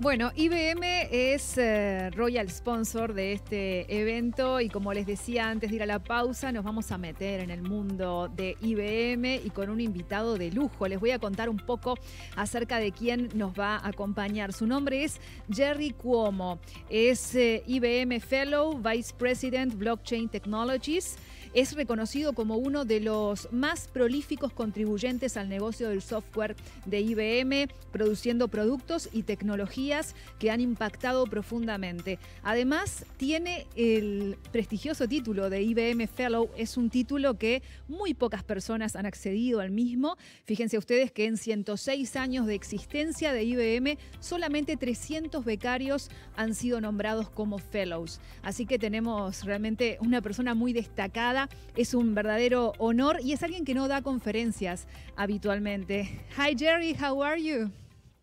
Bueno, IBM es eh, royal sponsor de este evento y como les decía antes de ir a la pausa, nos vamos a meter en el mundo de IBM y con un invitado de lujo. Les voy a contar un poco acerca de quién nos va a acompañar. Su nombre es Jerry Cuomo, es eh, IBM Fellow, Vice President Blockchain Technologies. Es reconocido como uno de los más prolíficos contribuyentes al negocio del software de IBM, produciendo productos y tecnologías que han impactado profundamente. Además, tiene el prestigioso título de IBM Fellow. Es un título que muy pocas personas han accedido al mismo. Fíjense ustedes que en 106 años de existencia de IBM, solamente 300 becarios han sido nombrados como Fellows. Así que tenemos realmente una persona muy destacada es un verdadero honor y es alguien que no da conferencias habitualmente. Hi Jerry, how are you?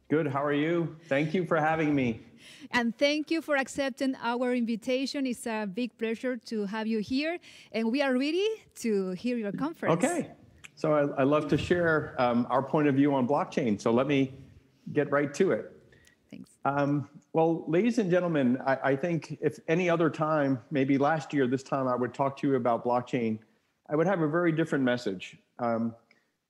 Good, how are you? Thank you for having me. And thank you for accepting our invitation. It's a big pleasure to have you here, and we are ready to hear your conference. Okay. So I, I love to share um, our point of view on blockchain. So let me get right to it. Thanks. Um, well, ladies and gentlemen, I, I, think if any other time, maybe last year, this time I would talk to you about blockchain, I would have a very different message. Um,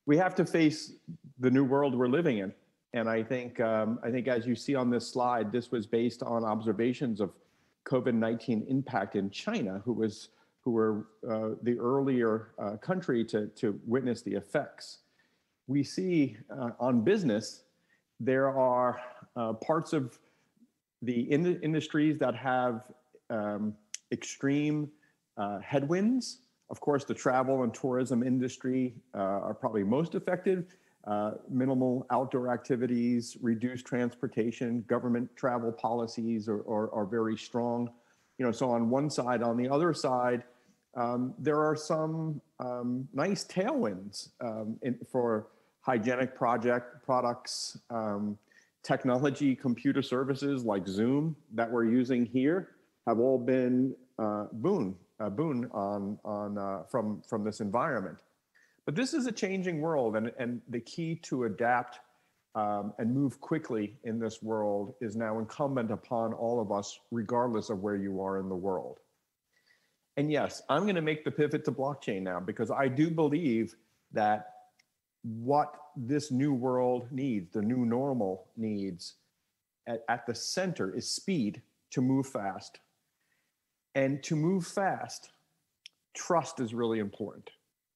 we have to face the new world we're living in. And I think, um, I think as you see on this slide, this was based on observations of COVID-19 impact in China, who was who were uh, the earlier uh, country to, to witness the effects. We see uh, on business, there are uh, parts of the in industries that have um, extreme uh, headwinds. Of course, the travel and tourism industry uh, are probably most affected. Uh, minimal outdoor activities, reduced transportation, government travel policies are, are, are, very strong. You know, so on one side, on the other side, um, there are some um, nice tailwinds um, in, for hygienic project products, um, technology computer services like Zoom that we're using here have all been uh, boon, a boon on, on, uh, from, from this environment. But this is a changing world, and, and the key to adapt um, and move quickly in this world is now incumbent upon all of us, regardless of where you are in the world. And yes, I'm going to make the pivot to blockchain now because I do believe that what this new world needs, the new normal needs, at, at the center is speed to move fast. And to move fast, trust is really important,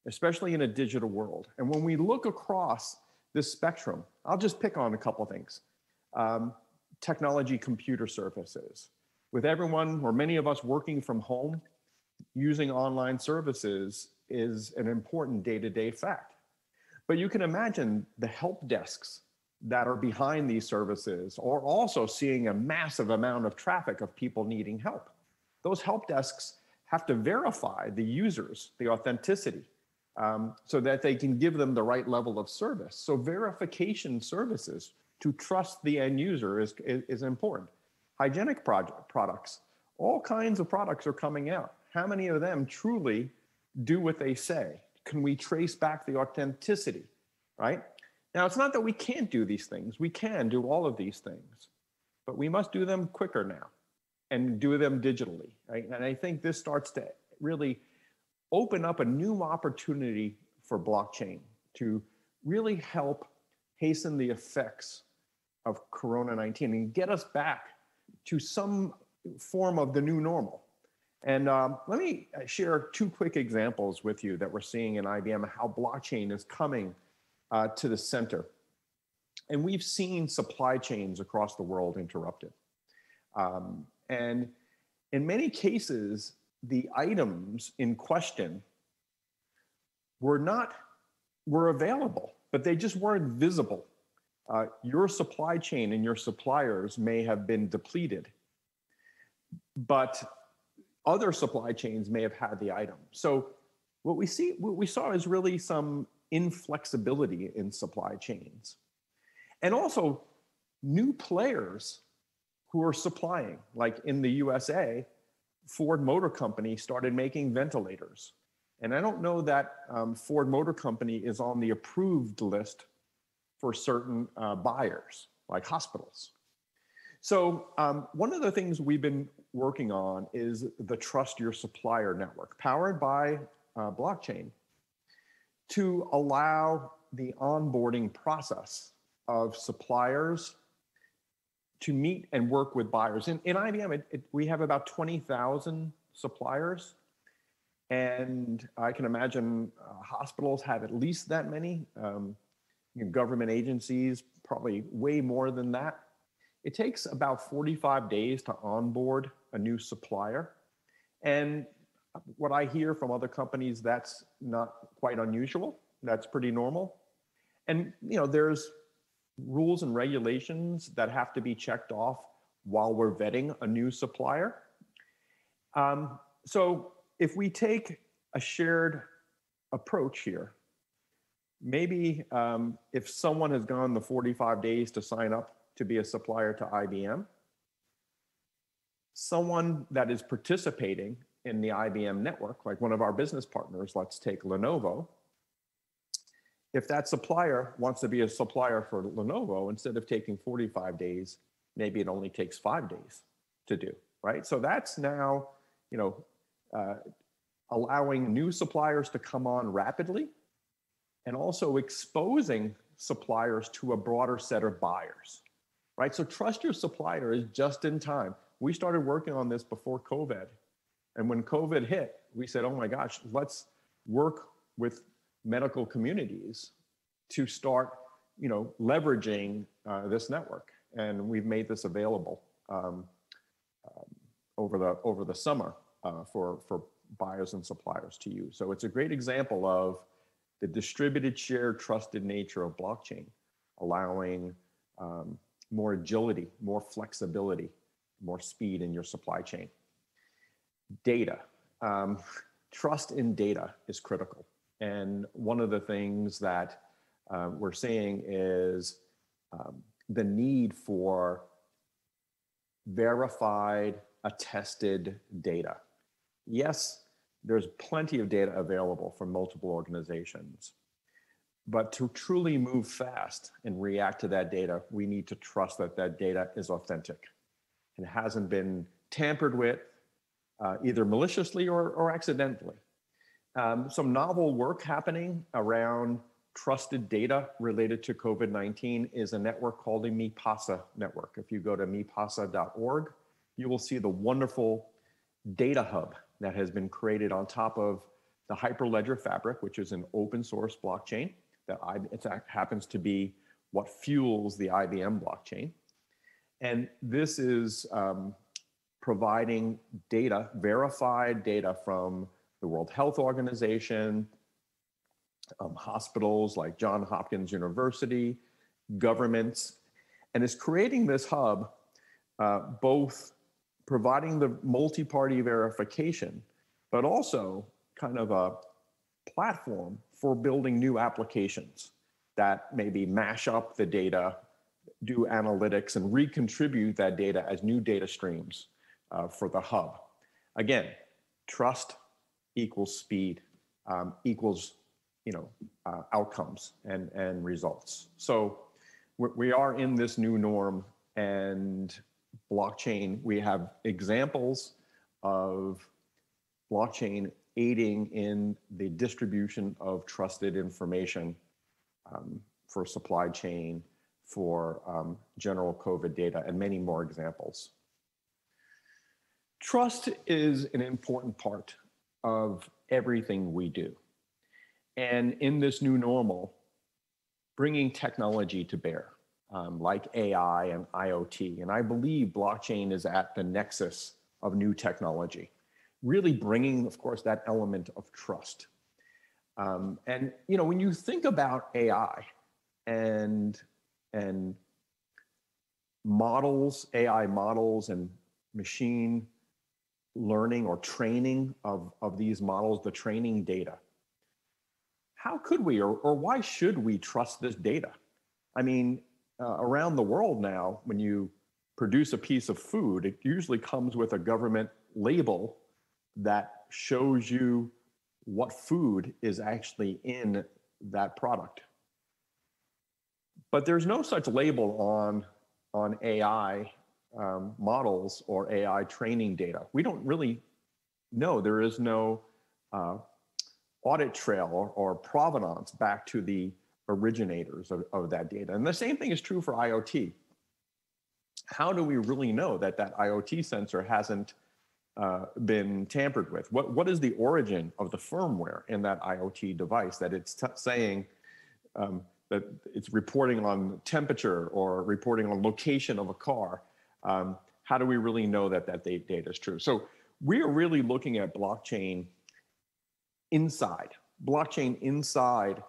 especially in a digital world. And when we look across this spectrum, I'll just pick on a couple things. Um, technology computer services. With everyone or many of us working from home, using online services is an important day-to-day fact. But you can imagine the help desks that are behind these services are also seeing a massive amount of traffic of people needing help. Those help desks have to verify the users, the authenticity, um, so that they can give them the right level of service. So verification services to trust the end user is, is, is important. Hygienic project, products, all kinds of products are coming out. How many of them truly do what they say? Can we trace back the authenticity, right? Now, it's not that we can't do these things. We can do all of these things, but we must do them quicker now and do them digitally, right? And I think this starts to really open up a new opportunity for blockchain to really help hasten the effects of Corona 19 and get us back to some form of the new normal. And um, let me uh, share two quick examples with you that we're seeing in IBM, how blockchain is coming uh, to the center. And we've seen supply chains across the world interrupted. Um, and in many cases, the items in question were not, were available, but they just weren't visible. Uh, your supply chain and your suppliers may have been depleted, but other supply chains may have had the item. So what we see, what we saw is really some inflexibility in supply chains. And also new players who are supplying, like in the USA, Ford Motor Company started making ventilators. And I don't know that um, Ford Motor Company is on the approved list for certain uh, buyers, like hospitals. So um, one of the things we've been working on is the Trust Your Supplier network, powered by uh, blockchain, to allow the onboarding process of suppliers to meet and work with buyers. In, in IBM, it, it, we have about 20,000 suppliers. And I can imagine uh, hospitals have at least that many. Um, you know, government agencies, probably way more than that. It takes about 45 days to onboard a new supplier. And what I hear from other companies, that's not quite unusual. That's pretty normal. And you know, there's rules and regulations that have to be checked off while we're vetting a new supplier. Um, so if we take a shared approach here, maybe um, if someone has gone the 45 days to sign up to be a supplier to IBM, someone that is participating in the IBM network, like one of our business partners, let's take Lenovo, if that supplier wants to be a supplier for Lenovo, instead of taking 45 days, maybe it only takes five days to do, right? So that's now, you know, uh, allowing new suppliers to come on rapidly and also exposing suppliers to a broader set of buyers, right? So trust your supplier is just in time. We started working on this before COVID. And when COVID hit, we said, oh my gosh, let's work with medical communities to start, you know, leveraging uh, this network. And we've made this available um, um, over the over the summer uh, for for buyers and suppliers to use. So it's a great example of the distributed, shared, trusted nature of blockchain, allowing um, more agility, more flexibility, more speed in your supply chain. Data. Um, trust in data is critical. And one of the things that uh, we're seeing is um, the need for verified, attested data. Yes, there's plenty of data available from multiple organizations. But to truly move fast and react to that data, we need to trust that that data is authentic and hasn't been tampered with uh, either maliciously or, or accidentally. Um, some novel work happening around trusted data related to COVID 19 is a network called the MiPasa network. If you go to mipasa.org, you will see the wonderful data hub that has been created on top of the Hyperledger Fabric, which is an open source blockchain that it happens to be what fuels the IBM blockchain. And this is um, providing data, verified data from the World Health Organization, um, hospitals like Johns Hopkins University, governments, and is creating this hub uh, both providing the multi-party verification, but also kind of a platform for building new applications that maybe mash up the data, do analytics, and recontribute that data as new data streams uh, for the hub. Again, trust equals speed um, equals you know uh, outcomes and and results. So we are in this new norm and blockchain. We have examples of blockchain aiding in the distribution of trusted information um, for supply chain, for um, general COVID data, and many more examples. Trust is an important part of everything we do. And in this new normal, bringing technology to bear, um, like AI and IoT. And I believe blockchain is at the nexus of new technology, really bringing, of course, that element of trust. Um, and you know, when you think about AI and and models, AI models, and machine learning or training of, of these models, the training data. How could we or, or why should we trust this data? I mean, uh, around the world now, when you produce a piece of food, it usually comes with a government label that shows you what food is actually in that product. But there's no such label on, on AI um, models or AI training data. We don't really know. There is no uh, audit trail or, or, provenance back to the originators of, of that data. And the same thing is true for IoT. How do we really know that that IoT sensor hasn't uh, been tampered with? What, what is the origin of the firmware in that IoT device that it's t- saying um, that it's reporting on temperature or reporting on location of a car? Um, how do we really know that that data is true? So we are really looking at blockchain inside, blockchain inside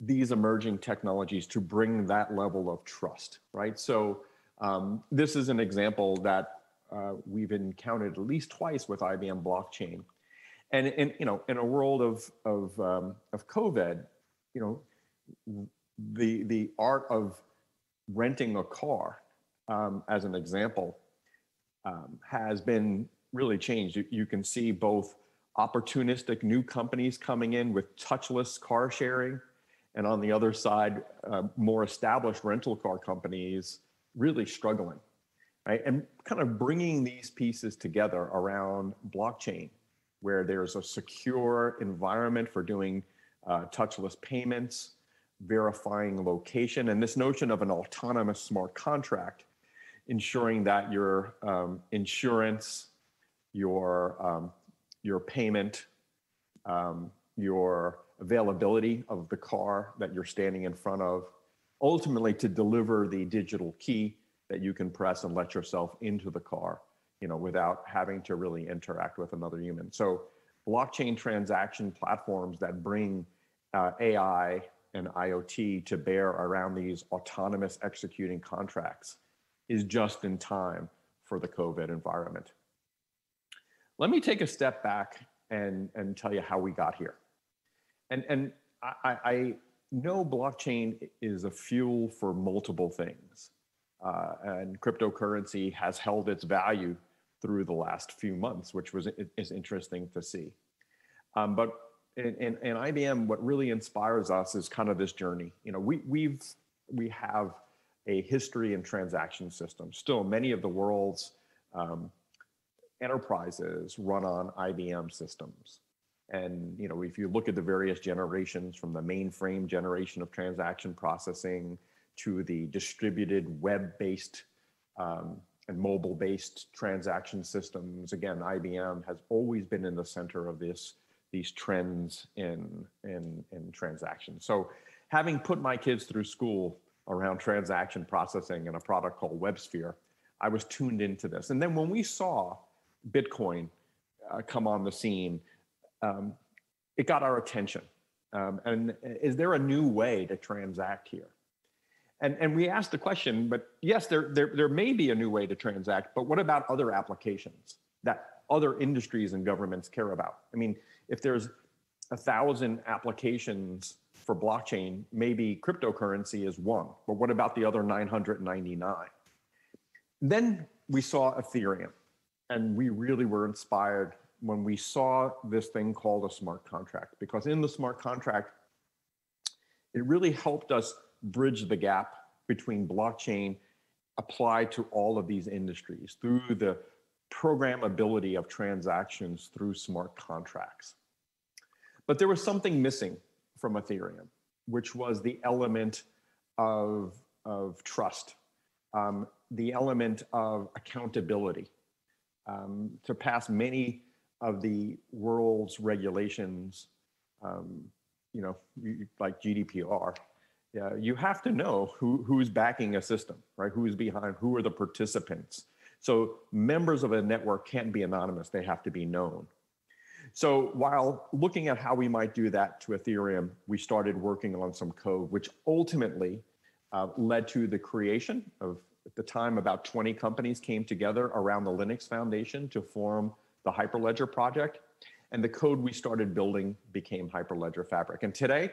these emerging technologies to bring that level of trust, right? So um, this is an example that uh, we've encountered at least twice with IBM blockchain. And in, you know, in a world of, of, um, of COVID, you know, the, the art of renting a car, um, as an example, um, has been really changed. You, you, can see both opportunistic new companies coming in with touchless car sharing, and on the other side, uh, more established rental car companies really struggling, right? And kind of bringing these pieces together around blockchain, where there's a secure environment for doing uh, touchless payments, verifying location, and this notion of an autonomous smart contract, ensuring that your um, insurance, your um, your payment, um, your availability of the car that you're standing in front of, ultimately to deliver the digital key that you can press and let yourself into the car, you know, without having to really interact with another human. So blockchain transaction platforms that bring uh, AI and IoT to bear around these autonomous executing contracts is just in time for the COVID environment. Let me take a step back and, and tell you how we got here. And, and I, I know blockchain is a fuel for multiple things. Uh, and cryptocurrency has held its value through the last few months, which was is interesting to see. Um, but in, in, in, IBM, what really inspires us is kind of this journey. You know, we we've we have a history in transaction systems. Still, many of the world's um, enterprises run on IBM systems. And you know, if you look at the various generations from the mainframe generation of transaction processing to the distributed web-based um, and mobile-based transaction systems, again, IBM has always been in the center of this these trends in in in transactions. So, having put my kids through school around transaction processing and a product called WebSphere, I was tuned into this. And then when we saw Bitcoin uh, come on the scene, um, it got our attention. Um, and is there a new way to transact here? And, and we asked the question, but yes, there, there, there may be a new way to transact, but what about other applications that other industries and governments care about? I mean, if there's a thousand applications for blockchain, maybe cryptocurrency is one, but what about the other 999? Then we saw Ethereum, and we really were inspired when we saw this thing called a smart contract, because in the smart contract, it really helped us bridge the gap between blockchain applied to all of these industries through the programmability of transactions through smart contracts. But there was something missing from Ethereum, which was the element of, of trust, um, the element of accountability. Um, to pass many of the world's regulations, um, you know, like GDPR, uh, you have to know who, who's backing a system, right? Who's behind, who are the participants. So members of a network can't be anonymous, they have to be known. So while looking at how we might do that to Ethereum, we started working on some code, which ultimately uh, led to the creation of, at the time, about 20 companies came together around the Linux Foundation to form the Hyperledger project. And the code we started building became Hyperledger Fabric. And today,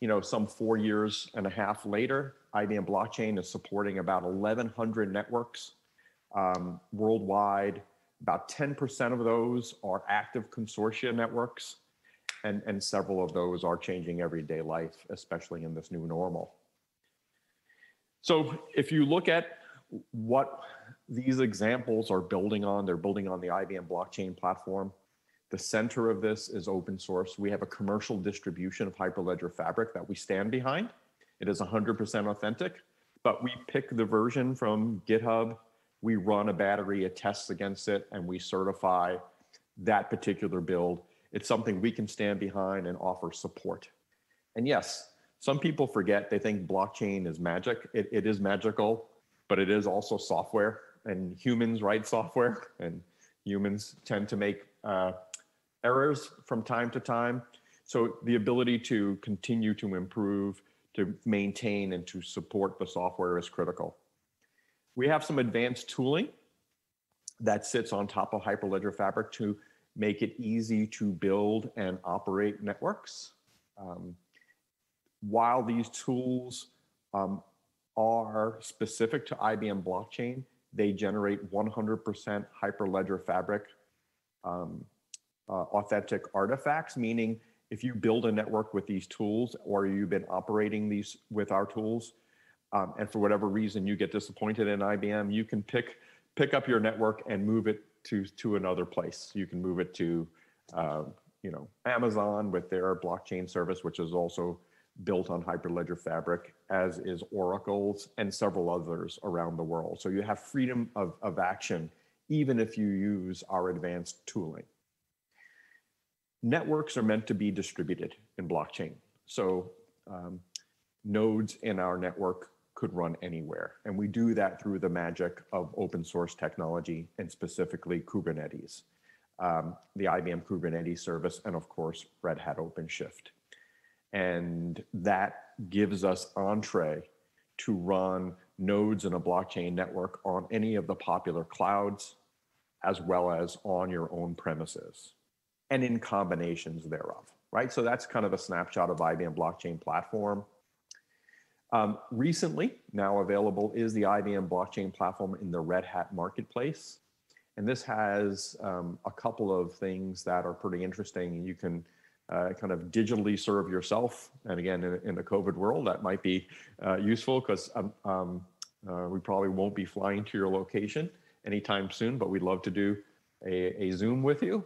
you know, some four years and a half later, IBM Blockchain is supporting about 1,100 networks um, worldwide about 10% of those are active consortia networks, and, and several of those are changing everyday life, especially in this new normal. So if you look at what these examples are building on, they're building on the IBM blockchain platform. The center of this is open source. We have a commercial distribution of Hyperledger Fabric that we stand behind. It is 100% authentic, but we pick the version from GitHub, we run a battery of tests against it, and we certify that particular build. It's something we can stand behind and offer support. And yes, some people forget, they think blockchain is magic. It, it is magical, but it is also software, and humans write software, and humans tend to make uh, errors from time to time. So the ability to continue to improve, to maintain, and to support the software is critical. We have some advanced tooling that sits on top of Hyperledger Fabric to make it easy to build and operate networks. Um, while these tools um, are specific to IBM blockchain, they generate 100% Hyperledger Fabric um, uh, authentic artifacts, meaning if you build a network with these tools or you've been operating these with our tools, um, and for whatever reason you get disappointed in IBM, you can pick pick up your network and move it to to another place. You can move it to uh, you know Amazon with their blockchain service, which is also built on Hyperledger Fabric, as is Oracle's and several others around the world. So you have freedom of, of action even if you use our advanced tooling. Networks are meant to be distributed in blockchain. So um, nodes in our network could run anywhere. And we do that through the magic of open source technology and specifically Kubernetes, um, the IBM Kubernetes service, and of course, Red Hat OpenShift. And that gives us entree to run nodes in a blockchain network on any of the popular clouds, as well as on your own premises and in combinations thereof, right? So that's kind of a snapshot of IBM blockchain platform. Um, recently, now available is the IBM blockchain platform in the Red Hat marketplace. And this has um, a couple of things that are pretty interesting. You can uh, kind of digitally serve yourself. And again, in, in the COVID world, that might be uh, useful because um, um, uh, we probably won't be flying to your location anytime soon, but we'd love to do a, a Zoom with you.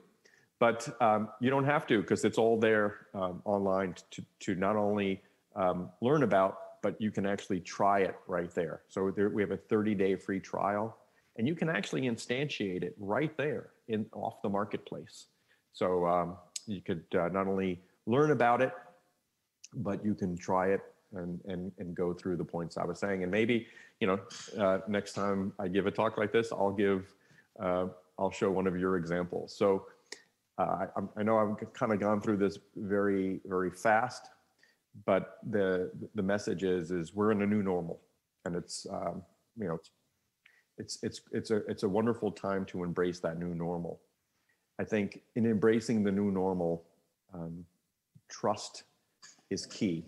But um, you don't have to because it's all there um, online to, to not only um, learn about, but you can actually try it right there. So there, we have a 30 day free trial and you can actually instantiate it right there in off the marketplace. So um, you could uh, not only learn about it, but you can try it and, and, and go through the points I was saying. And maybe, you know, uh, next time I give a talk like this, I'll give, uh, I'll show one of your examples. So uh, I, I, know I've kind of gone through this very, very fast, but the the message is is we're in a new normal, and it's um, you know it's it's it's a it's a wonderful time to embrace that new normal. I think in embracing the new normal, um, trust is key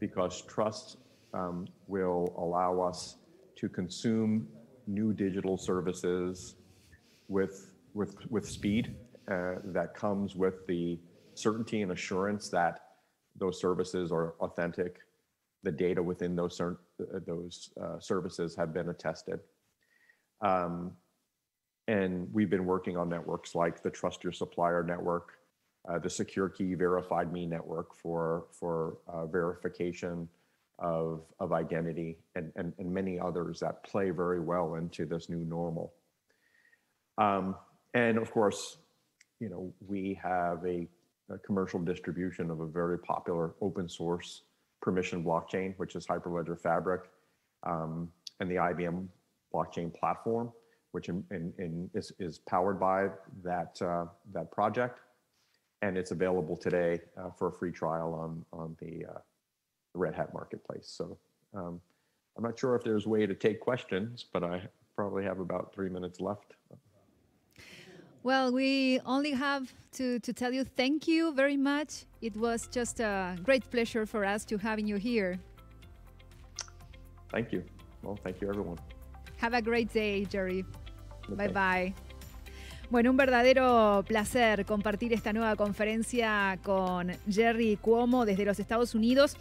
because trust um, will allow us to consume new digital services with with with speed uh, that comes with the certainty and assurance that those services are authentic the data within those uh, those uh, services have been attested um, and we've been working on networks like the Trust Your Supplier network, uh, the SecureKey Verified Me network for, for uh, verification of, of identity, and, and, and many others that play very well into this new normal. Um, and of course, you know, we have a, a, commercial distribution of a very popular open source permission blockchain, which is Hyperledger Fabric, um, and the IBM blockchain platform which in, in, in is, is powered by that, uh, that project. And it's available today uh, for a free trial on, on the, uh, Red Hat Marketplace. So um, I'm not sure if there's a way to take questions, but I probably have about three minutes left. Well, we only have to, to tell you thank you very much. It was just a great pleasure for us to having you here. Thank you. Well, thank you, everyone. Have a great day, Jerry. Bye bye. Bueno, un verdadero placer compartir esta nueva conferencia con Jerry Cuomo desde los Estados Unidos.